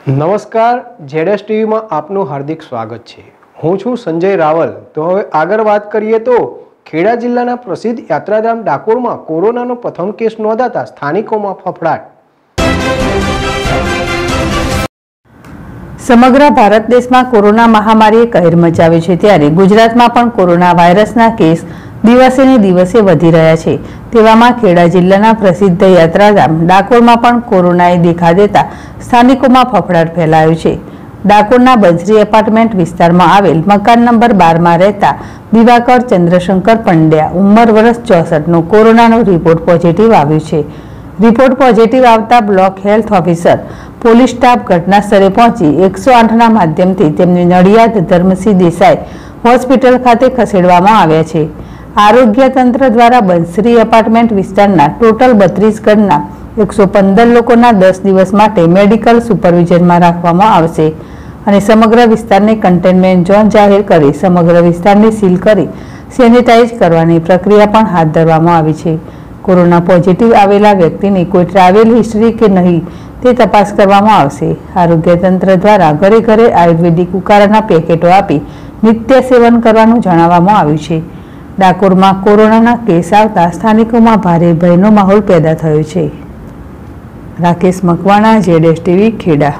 નમસ્કાર જેડેસ ટીવીમાં આપનું હાર્દિક સ્વાગત છે. હું છું સંજય રાવલ. તો હવે આગળ વાત કરીએ તો, ખેડા જિલ્લાના પ્રસિદ્ધ યાત્રાધામ ડાકોરમાં કોરોનાનો પ્રથમ કેસ નોંધાતા સ્થાનિકોમાં ફફડાટ. સમગ્ર ભારત દેશમાં કોરોના મહામારીએ કહેર મચાવી છે ત્યારે ગુજરાતમાં પણ કોરોના વાયરસના કેસ દિવસે ને દિવસે વધી રહ્યા છે. તેવામાં ખેડા જિલ્લાના પ્રસિદ્ધ યાત્રાધામ ડાકોરમાં પણ કોરોનાએ દેખા દેતા સ્થાનિકોમાં ફફડાટ ફેલાયો છે. ડાકોરના બંસરી એપાર્ટમેન્ટ વિસ્તારમાં આવેલ મકાન નંબર બારમાં રહેતા દિવાકર ચંદ્રશંકર પંડ્યા ઉંમર વર્ષ ચોસઠનો કોરોનાનો રિપોર્ટ પોઝિટિવ આવ્યો છે. રિપોર્ટ પોઝિટિવ આવતા block health officer, police staff ઘટના સ્થળે પહોંચી એકસો આઠના માધ્યમથી તેમને નડિયાદ ધર્મસિંહ દેસાઈ હોસ્પિટલ ખાતે ખસેડવામાં આવ્યા છે. આરોગ્ય તંત્ર દ્વારા બંસરી એપાર્ટમેન્ટ વિસ્તારના ટોટલ બત્રીસ ઘરના એકસો પંદર લોકોના દસ દિવસ માટે મેડિકલ સુપરવિઝનમાં રાખવામાં આવશે. અને સમગ્ર વિસ્તારને કન્ટેનમેન્ટ ઝોન જાહેર કરી, સમગ્ર વિસ્તારને સીલ કરી સેનિટાઈઝ કરવાની પ્રક્રિયા પણ હાથ ધરવામાં આવી છે. કોરોના પોઝિટિવ આવેલા વ્યક્તિની કોઈ ટ્રાવેલ હિસ્ટ્રી કે નહીં તે તપાસ કરવામાં આવશે. આરોગ્ય તંત્ર દ્વારા ઘરે ઘરે આયુર્વેદિક ઉકાળાના પેકેટો આપી, નિત્ય સેવન કરવાનું જણાવવામાં આવ્યું છે. ડાકોરમાં કોરોનાના કેસ આવતા સ્થાનિકોમાં ભારે ભયનો માહોલ પેદા થયો છે. રાકેશ મકવાણા, જેડેશ ટીવી, ખેડા.